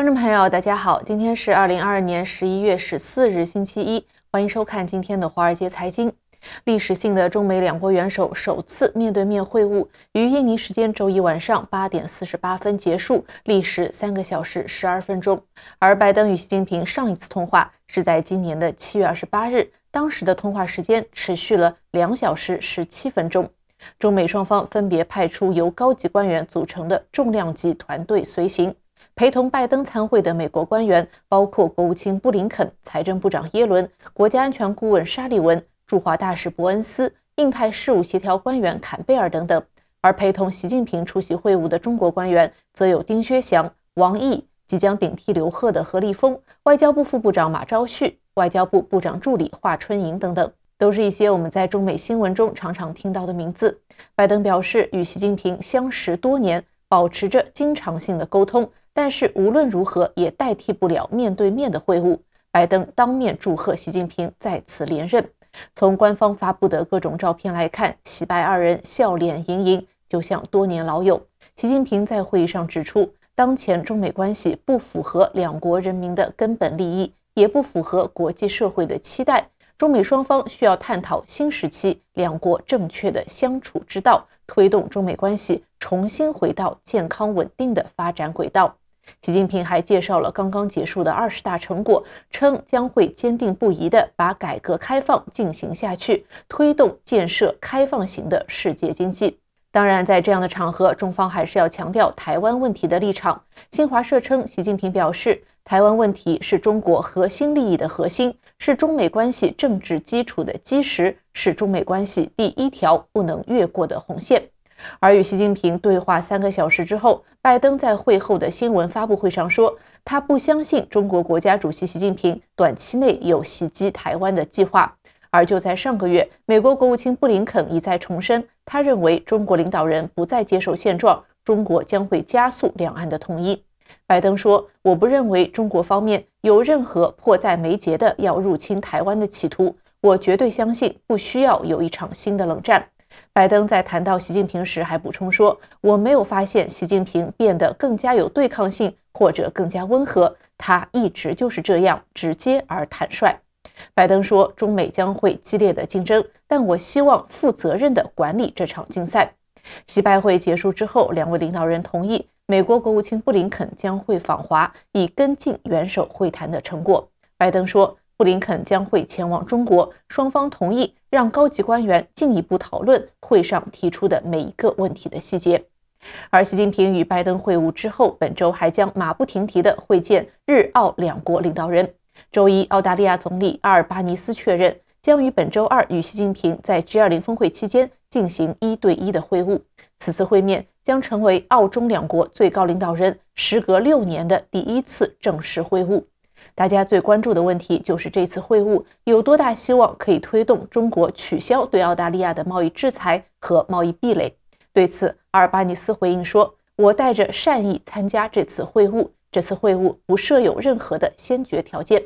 观众朋友，大家好，今天是二零二二年十一月十四日，星期一，欢迎收看今天的华尔街财经。历史性的中美两国元首首次面对面会晤，于印尼时间周一晚上八点四十八分结束，历时三个小时十二分钟。而拜登与习近平上一次通话是在今年的七月二十八日，当时的通话时间持续了两小时十七分钟。中美双方分别派出由高级官员组成的重量级团队随行。陪同拜登参会的美国官员包括国务卿布林肯、财政部长耶伦、国家安全顾问沙利文、驻华大使伯恩斯、印太事务协调官员坎贝尔等等。而陪同习近平出席会晤的中国官员则有丁薛祥、王毅、即将顶替刘鹤的何立峰、外交部副部长马朝旭、外交部部长助理华春莹等等，都是一些我们在中美新闻中常常听到的名字。拜登表示，与习近平相识多年，保持着经常性的沟通。但是无论如何也代替不了面对面的会晤。拜登当面祝贺习近平再次连任。从官方发布的各种照片来看，习拜二人笑脸盈盈，就像多年老友。习近平在会议上指出，当前中美关系不符合两国人民的根本利益，也不符合国际社会的期待。中美双方需要探讨新时期两国正确的相处之道，推动中美关系重新回到健康稳定的发展轨道。习近平还介绍了刚刚结束的二十大成果，称将会坚定不移地把改革开放进行下去，推动建设开放型的世界经济。当然，在这样的场合，中方还是要强调台湾问题的立场。新华社称，习近平表示，台湾问题是中国核心利益的核心，是中美关系政治基础的基石，是中美关系第一条不能越过的红线。而与习近平对话三个小时之后，拜登在会后的新闻发布会上说，他不相信中国国家主席习近平短期内有袭击台湾的计划。而就在上个月，美国国务卿布林肯一再重申，他认为中国领导人不再接受现状，中国将会加速两岸的统一。拜登说：“我不认为中国方面有任何迫在眉睫的要入侵台湾的企图，我绝对相信不需要有一场新的冷战。”拜登在谈到习近平时还补充说：“我没有发现习近平变得更加有对抗性或者更加温和，他一直就是这样直接而坦率。”拜登说：“中美将会激烈的竞争，但我希望负责任地管理这场竞赛。”习拜会结束之后，两位领导人同意，美国国务卿布林肯将会访华，以跟进元首会谈的成果。拜登说。布林肯将会前往中国，双方同意让高级官员进一步讨论会上提出的每一个问题的细节。而习近平与拜登会晤之后，本周还将马不停蹄地会见日澳两国领导人。周一，澳大利亚总理阿尔巴尼斯确认将于本周二与习近平在 G20 峰会期间进行一对一的会晤。此次会面将成为澳中两国最高领导人时隔六年的第一次正式会晤。大家最关注的问题就是这次会晤有多大希望可以推动中国取消对澳大利亚的贸易制裁和贸易壁垒？对此，阿尔巴尼斯回应说：“我带着善意参加这次会晤，这次会晤不设有任何的先决条件。”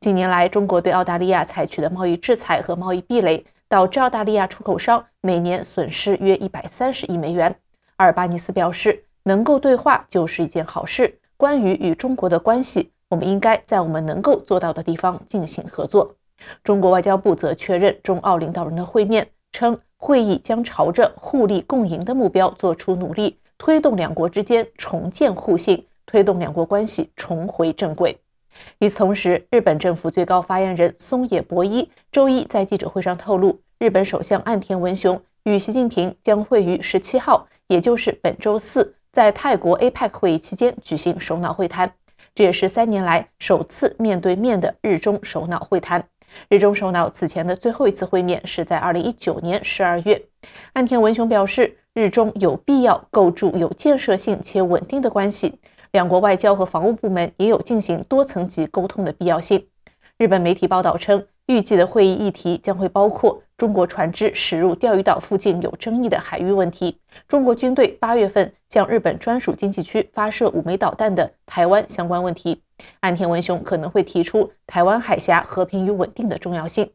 近年来，中国对澳大利亚采取的贸易制裁和贸易壁垒，导致澳大利亚出口商每年损失约一百三十亿美元。阿尔巴尼斯表示：“能够对话就是一件好事。关于与中国的关系。”我们应该在我们能够做到的地方进行合作。中国外交部则确认中澳领导人的会面，称会议将朝着互利共赢的目标做出努力，推动两国之间重建互信，推动两国关系重回正轨。与此同时，日本政府最高发言人松野博一周一在记者会上透露，日本首相岸田文雄与习近平将会于十七号，也就是本周四，在泰国 APEC 会议期间举行首脑会谈。这也是三年来首次面对面的日中首脑会谈。日中首脑此前的最后一次会面是在二零一九年十二月。岸田文雄表示，日中有必要构筑有建设性且稳定的关系，两国外交和防务部门也有进行多层级沟通的必要性。日本媒体报道称。预计的会议议题将会包括中国船只驶入钓鱼岛附近有争议的海域问题，中国军队八月份向日本专属经济区发射五枚导弹的台湾相关问题。岸田文雄可能会提出台湾海峡和平与稳定的重要性。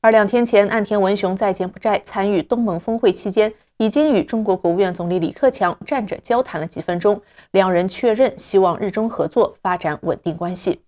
而两天前，岸田文雄在柬埔寨参与东盟峰会期间，已经与中国国务院总理李克强站着交谈了几分钟，两人确认希望日中合作，发展稳定关系。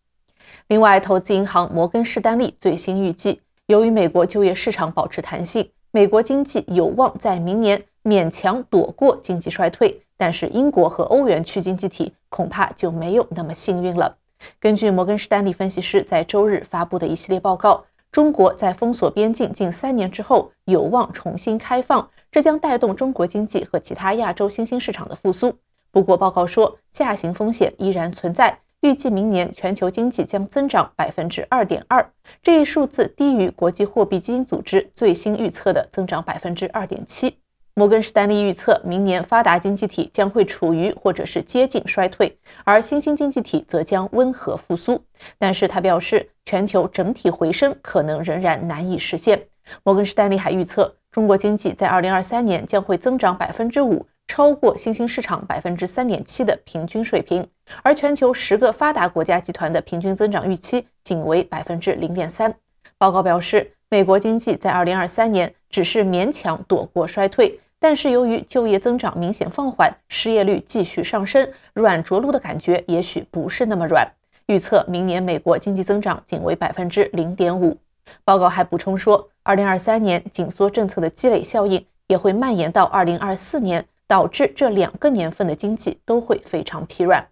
另外，投资银行摩根士丹利最新预计，由于美国就业市场保持弹性，美国经济有望在明年勉强躲过经济衰退。但是，英国和欧元区经济体恐怕就没有那么幸运了。根据摩根士丹利分析师在周日发布的一系列报告，中国在封锁边境近三年之后有望重新开放，这将带动中国经济和其他亚洲新兴市场的复苏。不过，报告说下行风险依然存在。预计明年全球经济将增长百分之二点二，这一数字低于国际货币基金组织最新预测的增长百分之二点七。摩根士丹利预测，明年发达经济体将会处于或者是接近衰退，而新兴经济体则将温和复苏。但是他表示，全球整体回升可能仍然难以实现。摩根士丹利还预测，中国经济在二零二三年将会增长百分之五。超过新兴市场百分之三点七的平均水平，而全球十个发达国家集团的平均增长预期仅为百分之零点三。报告表示，美国经济在二零二三年只是勉强躲过衰退，但是由于就业增长明显放缓，失业率继续上升，软着陆的感觉也许不是那么软。预测明年美国经济增长仅为百分之零点五。报告还补充说，二零二三年紧缩政策的积累效应也会蔓延到二零二四年。导致这两个年份的经济都会非常疲软。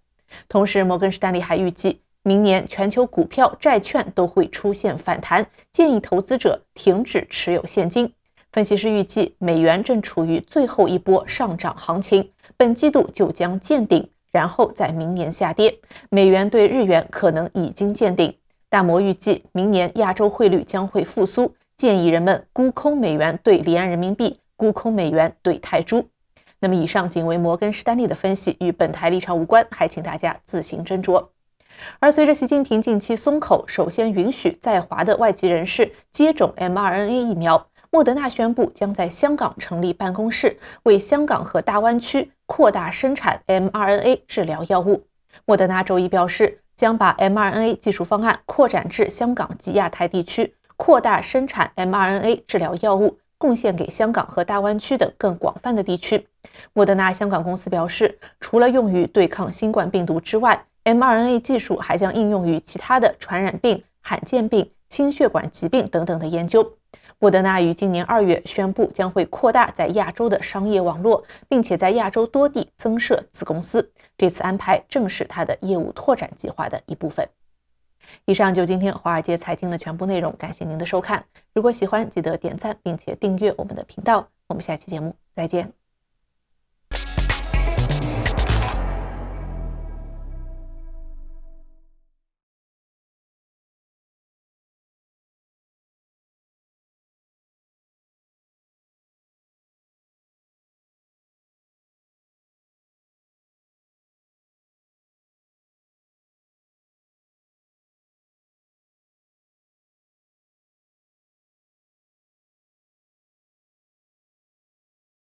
同时，摩根士丹利还预计，明年全球股票、债券都会出现反弹，建议投资者停止持有现金。分析师预计，美元正处于最后一波上涨行情，本季度就将见顶，然后在明年下跌。美元对日元可能已经见顶。大摩预计，明年亚洲汇率将会复苏，建议人们沽空美元兑离岸人民币，沽空美元兑泰铢。那么，以上仅为摩根士丹利的分析，与本台立场无关，还请大家自行斟酌。而随着习近平近期松口，首先允许在华的外籍人士接种 mRNA 疫苗，莫德纳宣布将在香港成立办公室，为香港和大湾区扩大生产 mRNA 治疗药物。莫德纳周一表示，将把 mRNA 技术方案扩展至香港及亚太地区，扩大生产 mRNA 治疗药物，贡献给香港和大湾区等更广泛的地区。莫德纳香港公司表示，除了用于对抗新冠病毒之外，mRNA 技术还将应用于其他的传染病、罕见病、心血管疾病等等的研究。莫德纳于今年二月宣布，将会扩大在亚洲的商业网络，并且在亚洲多地增设子公司。这次安排正是他的业务拓展计划的一部分。以上就今天华尔街财经的全部内容，感谢您的收看。如果喜欢，记得点赞并且订阅我们的频道。我们下期节目再见。